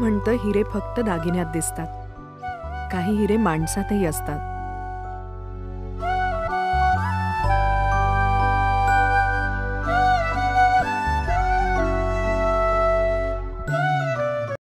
म्हणतं हिरे फक्त दागिन्यात दिसतात. काही हिरे माणसातही असतात.